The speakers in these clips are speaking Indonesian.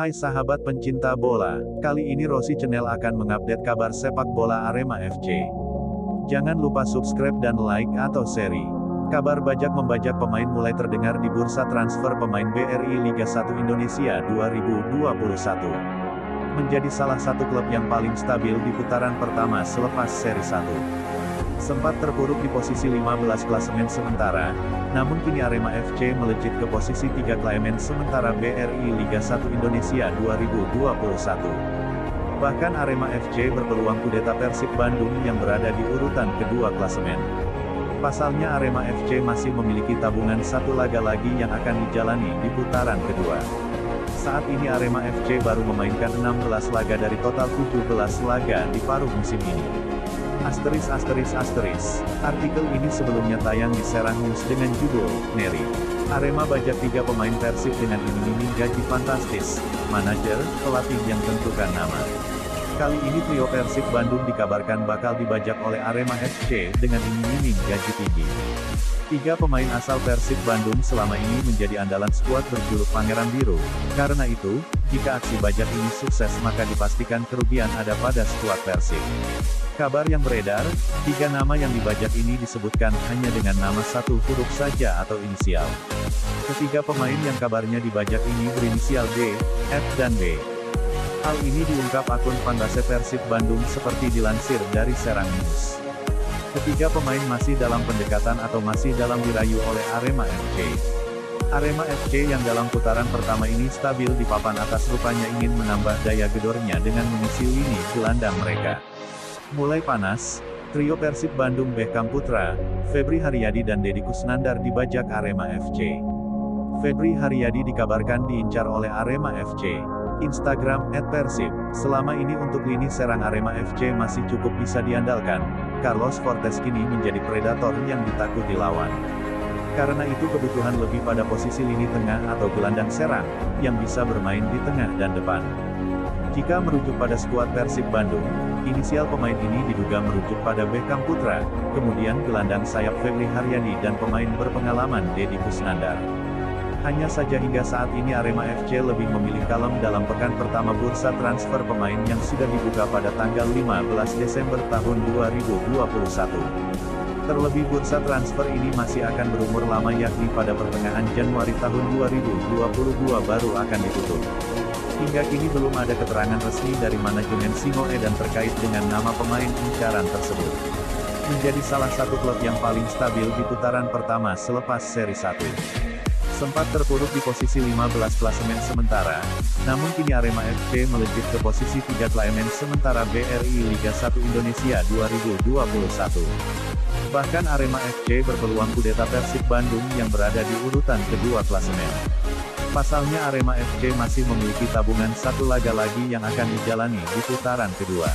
Hai sahabat pencinta bola, kali ini Rossi Channel akan mengupdate kabar sepak bola Arema FC. Jangan lupa subscribe dan like atau seri. Kabar bajak membajak pemain mulai terdengar di bursa transfer pemain BRI Liga 1 Indonesia 2021. Menjadi salah satu klub yang paling stabil di putaran pertama selepas seri 1. Sempat terpuruk di posisi 15 klasemen sementara, namun kini Arema FC melejit ke posisi 3 klasemen sementara BRI Liga 1 Indonesia 2021. Bahkan Arema FC berpeluang kudeta Persib Bandung yang berada di urutan kedua klasemen. Pasalnya Arema FC masih memiliki tabungan satu laga lagi yang akan dijalani di putaran kedua. Saat ini Arema FC baru memainkan 16 laga dari total 17 laga di paruh musim ini. Asteris asteris asteris. Artikel ini sebelumnya tayang di Serang News dengan judul, Neri. Arema bajak tiga pemain Persib dengan iming-iming gaji fantastis. Manajer, pelatih yang tentukan nama. Kali ini trio Persib Bandung dikabarkan bakal dibajak oleh Arema FC dengan iming-iming gaji tinggi. Tiga pemain asal Persib Bandung selama ini menjadi andalan skuad berjuluk Pangeran Biru. Karena itu, jika aksi bajak ini sukses maka dipastikan kerugian ada pada skuad Persib. Kabar yang beredar, tiga nama yang dibajak ini disebutkan hanya dengan nama satu huruf saja atau inisial. Ketiga pemain yang kabarnya dibajak ini berinisial D, F dan B. Hal ini diungkap akun Fandase Persib Bandung seperti dilansir dari Serang News. Ketiga pemain masih dalam pendekatan atau masih dalam dirayu oleh Arema FC. Arema FC yang dalam putaran pertama ini stabil di papan atas rupanya ingin menambah daya gedornya dengan mengisi lini gelandang mereka. Mulai panas, trio Persib Bandung Beckham Putra, Febri Haryadi dan Deddy Kusnandar dibajak Arema FC. Febri Haryadi dikabarkan diincar oleh Arema FC. Instagram @persib. Selama ini untuk lini serang Arema FC masih cukup bisa diandalkan. Carlos Fortes kini menjadi predator yang ditakuti lawan. Karena itu kebutuhan lebih pada posisi lini tengah atau gelandang serang, yang bisa bermain di tengah dan depan. Jika merujuk pada skuad Persib Bandung, inisial pemain ini diduga merujuk pada Beckham Putra, kemudian gelandang sayap Febri Haryadi dan pemain berpengalaman Deddy Kusnandar. Hanya saja hingga saat ini Arema FC lebih memilih kalem dalam pekan pertama bursa transfer pemain yang sudah dibuka pada tanggal 15 Desember tahun 2021. Terlebih bursa transfer ini masih akan berumur lama yakni pada pertengahan Januari tahun 2022 baru akan ditutup. Hingga kini belum ada keterangan resmi dari manajemen Singoe dan terkait dengan nama pemain incaran tersebut. Menjadi salah satu klub yang paling stabil di putaran pertama selepas seri 1. Sempat terpuruk di posisi 15 klasemen sementara, namun kini Arema FC melejit ke posisi 3 klasemen sementara BRI Liga 1 Indonesia 2021. Bahkan Arema FC berpeluang kudeta Persib Bandung yang berada di urutan kedua klasemen. Pasalnya Arema FC masih memiliki tabungan satu laga lagi yang akan dijalani di putaran kedua.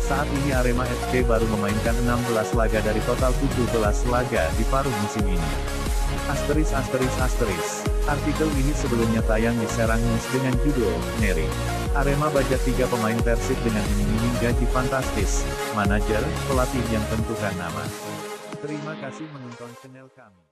Saat ini Arema FC baru memainkan 16 laga dari total 17 laga di paruh musim ini. Asteris asteris asteris. Artikel ini sebelumnya tayang di Serang News dengan judul, Neri. Arema bajak tiga pemain Persib dengan iming-iming gaji fantastis. Manajer, pelatih yang tentukan nama. Terima kasih menonton channel kami.